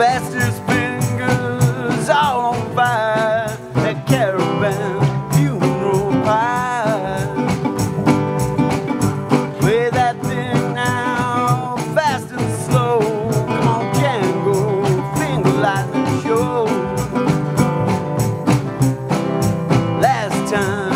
fastest fingers all on fire That Caravan Funeral Pie. Play that thing now, fast and slow. Come on, Django, finger the show. Last time.